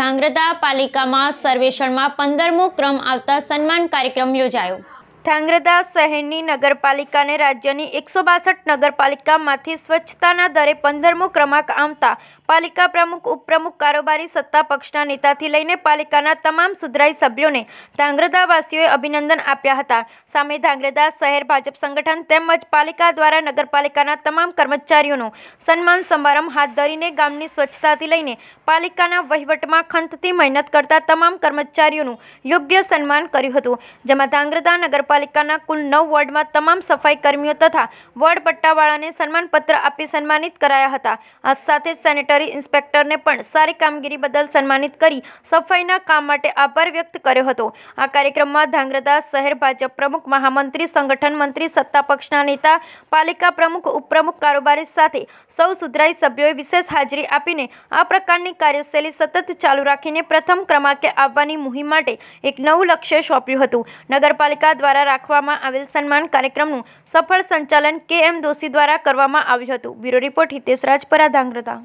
ધાંગ્રધા પાલિકામાં સર્વેક્ષણમાં પંદરમો ક્રમ આવતા સન્માન કાર્યક્રમ યોજાયો. ધાંગ્રધા શહેરની નગરપાલિકાને રાજ્યની એકસો બાસઠ નગરપાલિકામાંથી સ્વચ્છતાના દરે પંદરમો ક્રમાંક આવતા પાલિકા પ્રમુખ ઉપપ્રમુખ કારોબારી સત્તા પક્ષના નેતાથી લઈને પાલિકાના તમામ સુધરાઈ સભ્યોને ધાંગ્રધાવાસીઓએ અભિનંદન આપ્યા હતા સામે ધાંગ્રધા શહેર ભાજપ સંગઠન તેમજ પાલિકા દ્વારા નગરપાલિકાના તમામ કર્મચારીઓનો સન્માન સમારંભ હાથ ધરીને ગામની સ્વચ્છતાથી લઈને પાલિકાના વહીવટમાં ખંતથી મહેનત કરતા તમામ કર્મચારીઓનું યોગ્ય સન્માન કર્યું હતું જેમાં ધાંગ્રધા નગરપાલિકાના કુલ નવ વોર્ડમાં તમામ સફાઈ કર્મીઓ તથા વોર્ડ પટ્ટાવાળાને સન્માનપત્ર આપી સન્માનિત કરાયા હતા આ સાથે સેનેટરી ઇન્સ્પેક્ટરને પણ સારી કામગીરી બદલ સન્માનિત કરી સફાઈના કામ માટે આભાર વ્યક્ત કર્યો હતો આ કાર્યક્રમમાં ધાંગ્રધા શહેર ભાજપ પ્રમુખ મહામંત્રી સંગઠન મંત્રી સત્તા પક્ષના નેતા પાલિકા પ્રમુખ ઉપપ્રમુખ કારોબારી સાથે સૌ સુધરાઈ સભ્યોએ વિશેષ હાજરી આપીને આ પ્રકારની કાર્યશૈલી સતત ચાલુ રાખીને પ્રથમ ક્રમાંકે આવવાની મુહિમ માટે એક નવું લક્ષ્ય સોંપ્યું હતું નગરપાલિકા દ્વારા રાખવામાં આવેલ સન્માન કાર્યક્રમનું સફળ સંચાલન કે એમ દોશી દ્વારા કરવામાં આવ્યું હતું. બ્યુરો રિપોર્ટ હિતેશ રાજપરા ધાંગ્રતા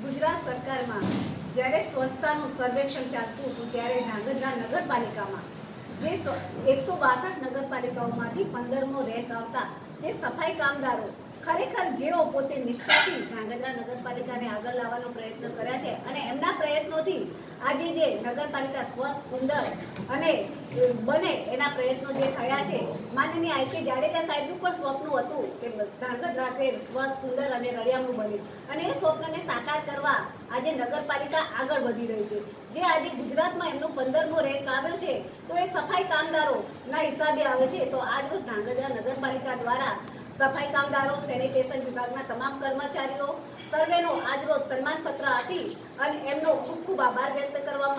ગુજરાત સરકારમાં જ્યારે સ્વચ્છતાનું સર્વેક્ષણ ચાલતું હતું ત્યારે ધાંગધ્રા નગરપાલિકામાં જે એકસો બાસઠ નગરપાલિકાઓમાંથી પંદરમો રેન્ક આવતા જે સફાઈ કામદારો ખરેખર જેઓ પોતે નિષ્ઠાથી ધ્રાંગધ્રા નગરપાલિકાને આગળ લાવવાનો પ્રયત્ન કર્યા છે અને એમના પ્રયત્નોથી આજે જે નગરપાલિકા સ્વચ્છ સુંદર અને બને એના પ્રયત્નો જે થયા છે, માનનીય આઈસી જાડેજા સાહેબનું પણ સ્વપ્ન હતું કે ધ્રાંગધ્રા શહેર સ્વચ્છ સુંદર અને રળિયામણું બને અને એ સ્વપ્નને સાકાર કરવા આજે નગરપાલિકા આગળ વધી રહી છે. જે આજે ગુજરાતમાં એમનો પંદરમો રેન્ક આવ્યો છે, તો એ સફાઈ કામદારોના હિસાબે આવે છે. તો આજરોજ ધ્રાંગધ્રા નગરપાલિકા દ્વારા સફાઈ કામદારો સેનિટેશન વિભાગના તમામ કર્મચારીઓ, સર્વેનો આજરોજ સન્માનપત્ર આપી અને એમનો ખૂબ ખૂબ આભાર વ્યક્ત કરવા